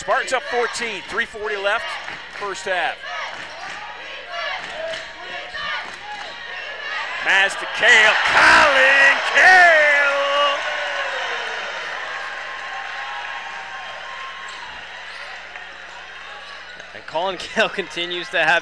Spartans up 14, 340 left, first half. Maz to Kale, Colin Kale! And Colin Kale continues to have